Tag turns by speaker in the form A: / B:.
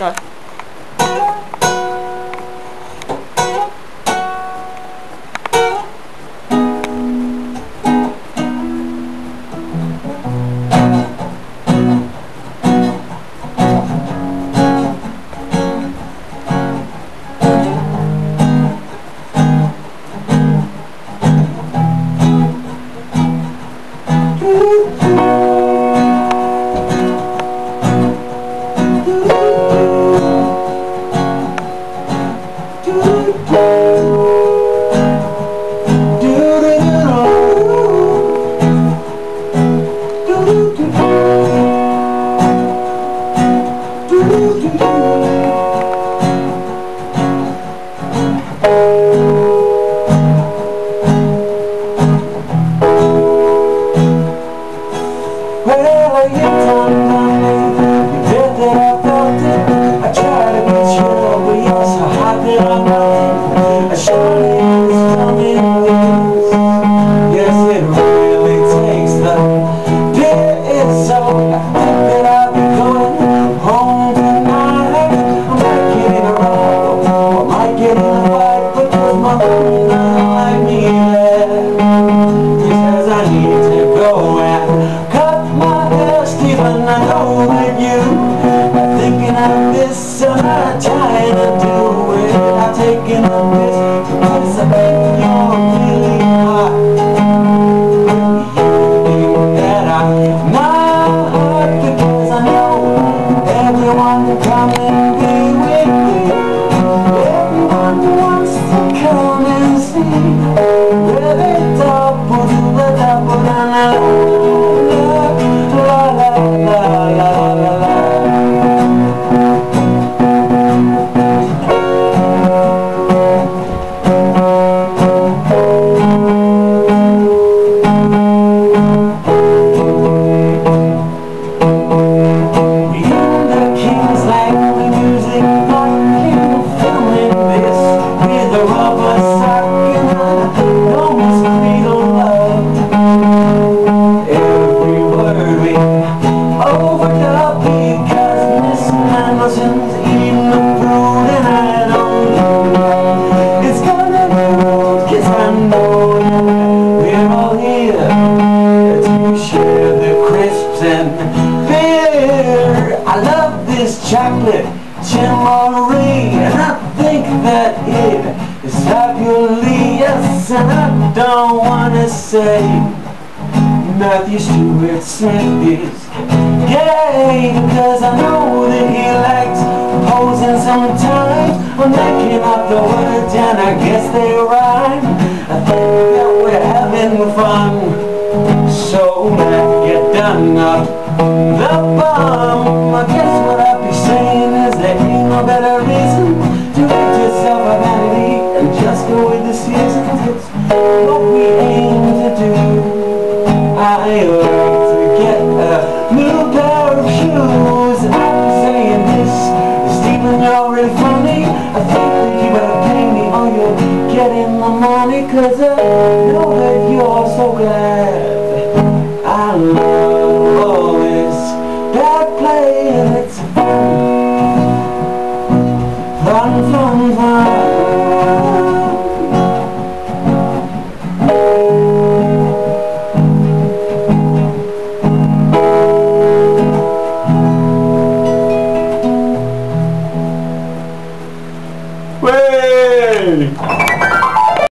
A: что
B: trying to do it. I'm taking a risk, but it's a and beer. I love this chocolate chimney, and I think that it is fabulous. And I don't wanna say Matthew Stewart Smith is gay because I know that he likes posing sometimes. I'm making up the words and I guess they rhyme. Up the bum. I guess what I'd be saying is there ain't no better reason to rid yourself of vanity and just go with the seasons. It's what we aim to do. I like to get a new pair of shoes. I'm saying this, Steven, you're really funny. I think that you better pay me or you'll get in the money. Cause I know that you're so glad. way, and it's